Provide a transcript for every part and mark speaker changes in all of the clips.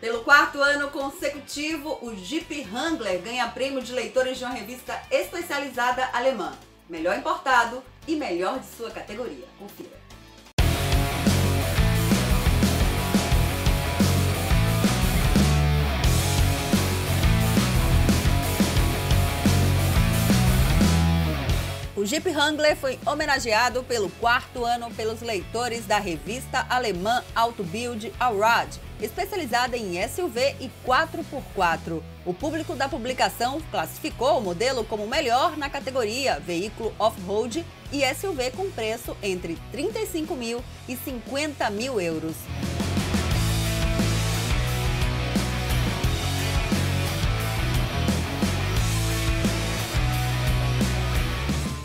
Speaker 1: Pelo quarto ano consecutivo, o Jeep Wrangler ganha prêmio de leitores de uma revista especializada alemã. Melhor importado e melhor de sua categoria. Confira. O Jeep Wrangler foi homenageado pelo quarto ano pelos leitores da revista alemã Autobild Allrad, especializada em SUV e 4x4. O público da publicação classificou o modelo como melhor na categoria veículo off-road e SUV com preço entre 35 mil e 50 mil euros.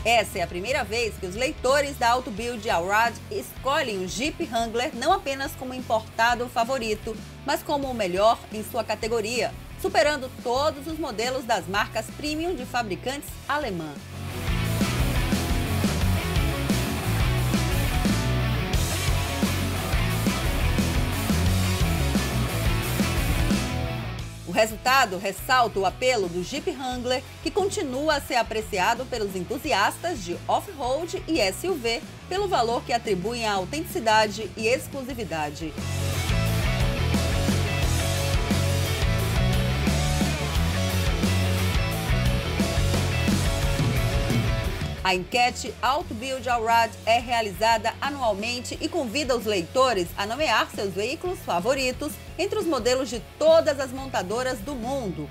Speaker 1: Essa é a primeira vez que os leitores da Autobuild Allrad escolhem o Jeep Wrangler não apenas como importado favorito, mas como o melhor em sua categoria, superando todos os modelos das marcas premium de fabricantes alemãs. Resultado ressalta o apelo do Jeep Wrangler, que continua a ser apreciado pelos entusiastas de off-road e SUV pelo valor que atribuem à autenticidade e exclusividade. A enquete Auto Build Allrad é realizada anualmente e convida os leitores a nomear seus veículos favoritos entre os modelos de todas as montadoras do mundo.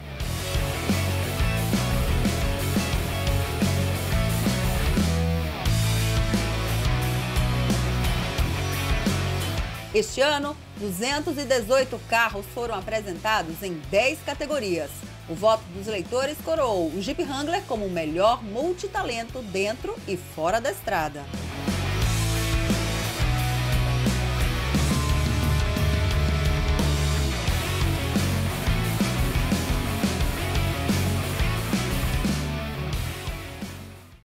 Speaker 1: Este ano, 218 carros foram apresentados em 10 categorias. O voto dos eleitores coroou o Jeep Wrangler como o melhor multitalento dentro e fora da estrada.